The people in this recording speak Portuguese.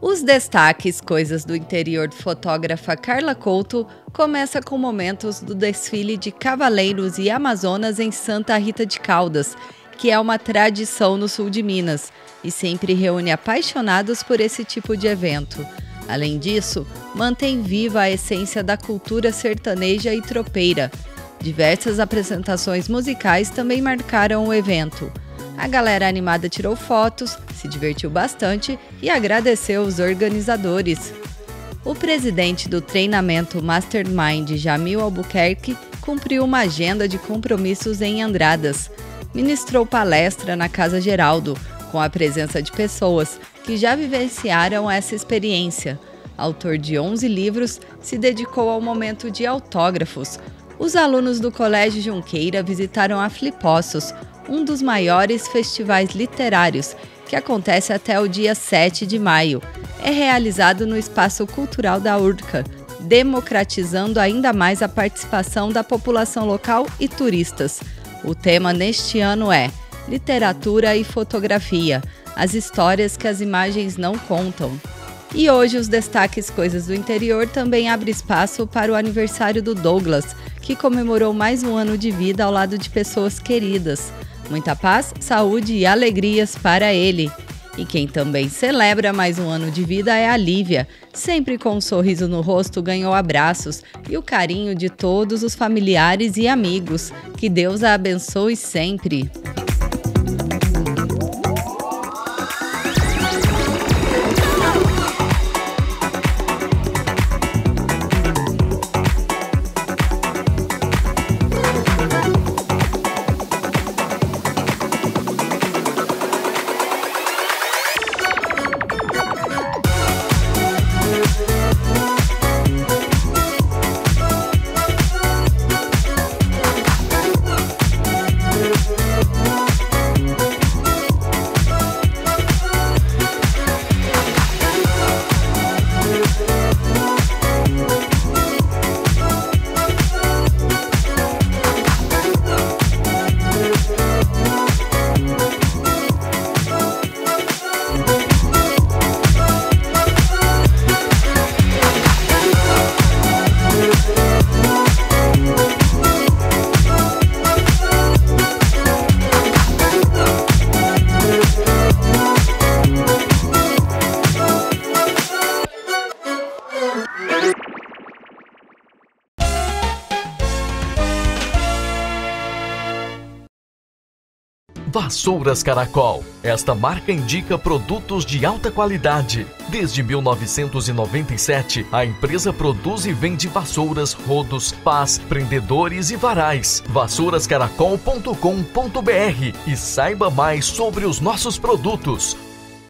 Os destaques Coisas do Interior fotógrafa Carla Couto começa com momentos do desfile de cavaleiros e amazonas em Santa Rita de Caldas, que é uma tradição no sul de Minas e sempre reúne apaixonados por esse tipo de evento. Além disso, mantém viva a essência da cultura sertaneja e tropeira. Diversas apresentações musicais também marcaram o evento. A galera animada tirou fotos, se divertiu bastante e agradeceu os organizadores. O presidente do treinamento Mastermind, Jamil Albuquerque, cumpriu uma agenda de compromissos em Andradas. Ministrou palestra na Casa Geraldo, com a presença de pessoas que já vivenciaram essa experiência. Autor de 11 livros, se dedicou ao momento de autógrafos. Os alunos do Colégio Junqueira visitaram a Flipossos, um dos maiores festivais literários, que acontece até o dia 7 de maio. É realizado no Espaço Cultural da URCA, democratizando ainda mais a participação da população local e turistas. O tema neste ano é Literatura e Fotografia as histórias que as imagens não contam. E hoje os destaques Coisas do Interior também abre espaço para o aniversário do Douglas, que comemorou mais um ano de vida ao lado de pessoas queridas. Muita paz, saúde e alegrias para ele. E quem também celebra mais um ano de vida é a Lívia. Sempre com um sorriso no rosto, ganhou abraços e o carinho de todos os familiares e amigos. Que Deus a abençoe sempre. Vassouras Caracol. Esta marca indica produtos de alta qualidade. Desde 1997, a empresa produz e vende vassouras, rodos, pás, prendedores e varais. Vassourascaracol.com.br e saiba mais sobre os nossos produtos.